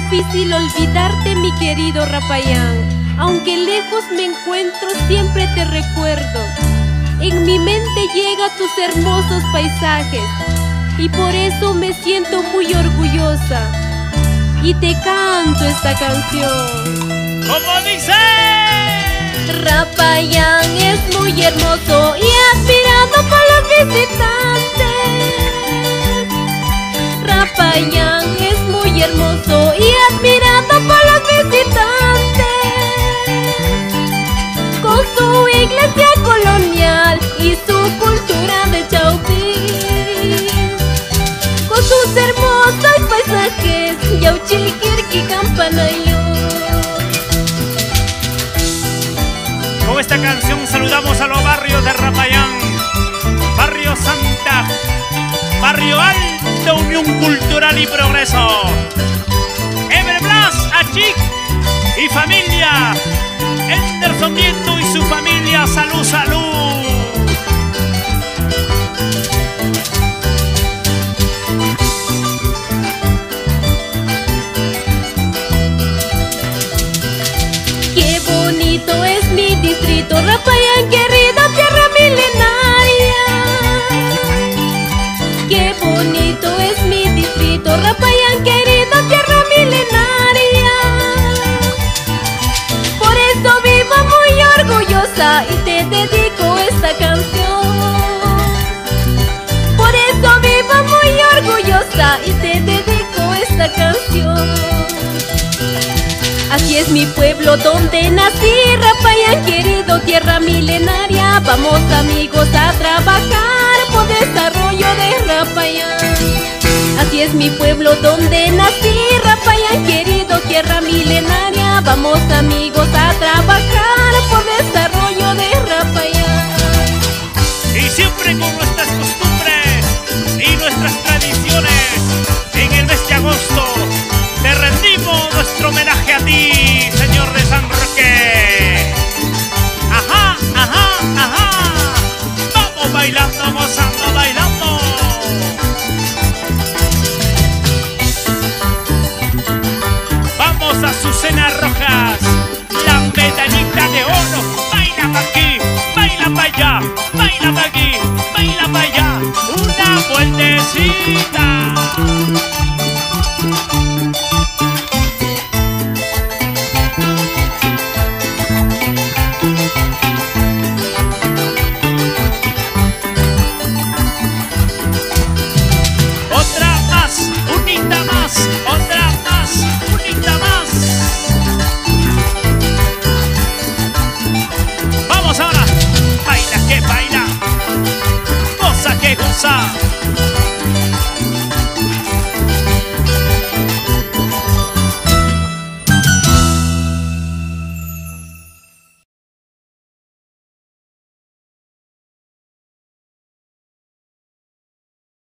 difícil olvidarte, mi querido Rapayán. Aunque lejos me encuentro, siempre te recuerdo. En mi mente llega tus hermosos paisajes y por eso me siento muy orgullosa. Y te canto esta canción. ¿Cómo dice? Rapayán es muy hermoso y admirado por los visitantes. Rapayán Con esta canción saludamos a los barrios de Rapayán, Barrio Santa, Barrio Alto, Unión Cultural y Progreso. Ever Blas, Achik y familia. Anderson Nieto y su familia, salud, salud. Distrito, Rapayán, querida tierra milenaria. Qué bonito es mi distrito, Rapayán, querida tierra milenaria. Por eso vivo muy orgullosa y te dedico esta canción. Por eso vivo muy orgullosa y te dedico esta canción. Así es mi pueblo donde nací, Rapayán querido, tierra milenaria. Vamos amigos a trabajar por desarrollo de Rapayán. Así es mi pueblo donde nací, Rapayán querido, tierra milenaria. Vamos amigos a trabajar Sim.